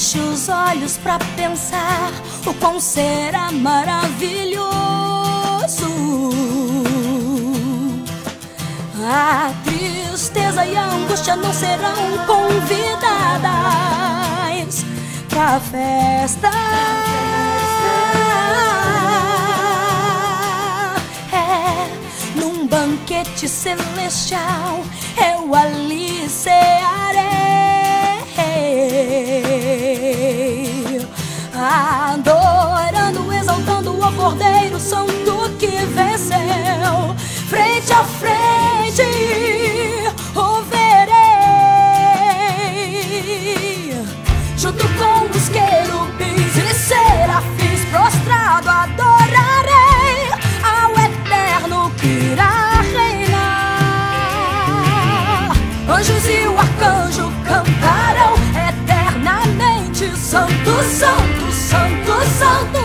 Feche os olhos pra pensar o quão será maravilhoso. A tristeza e a angústia não serão convidadas pra festa. É, num banquete celestial eu ali cearei, Santo que venceu, frente a frente o verei, junto com os querubins e serafins prostrado adorarei ao Eterno que irá reinar. Anjos e o arcanjo cantarão eternamente: Santo, Santo, Santo, Santo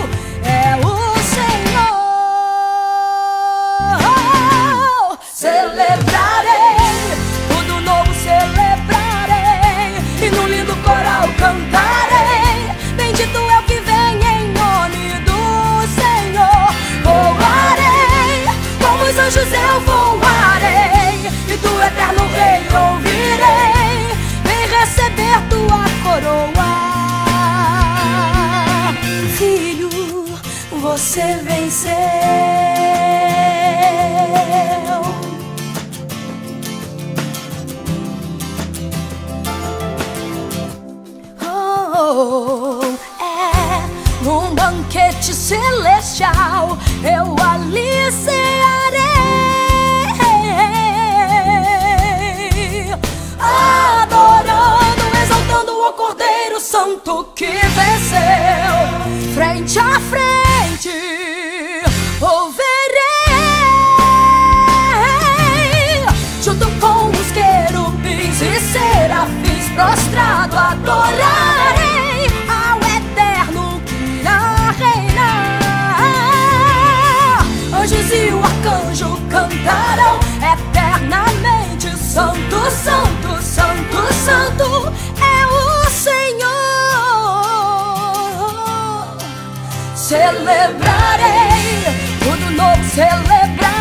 você venceu. Oh, é num banquete celestial eu ali adorarei ao eterno que irá reinar. Anjos e o arcanjo cantarão eternamente: Santo, Santo, Santo, Santo é o Senhor. Celebrarei, tudo novo celebrarei,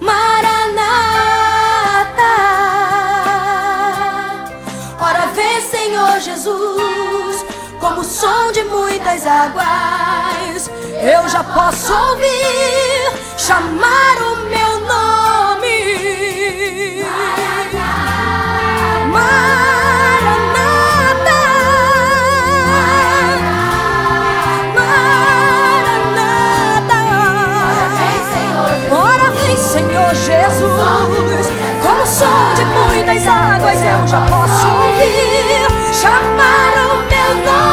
Maranata, ora vem Senhor Jesus, como som de muitas águas, eu já posso ouvir chamar o meu de muitas águas eu já posso ouvir chamar o meu nome.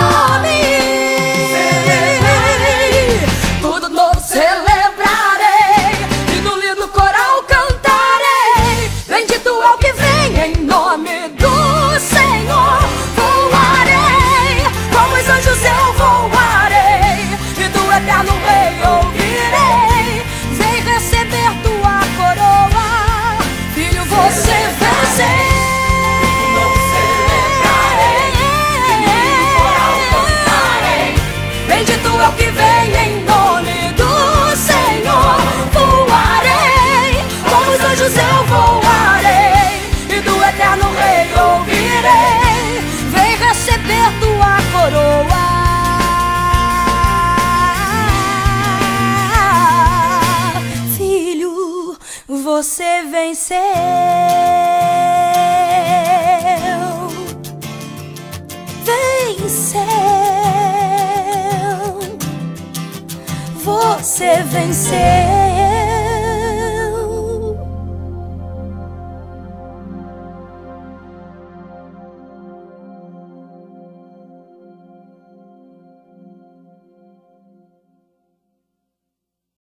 Você venceu. Venceu. Você venceu.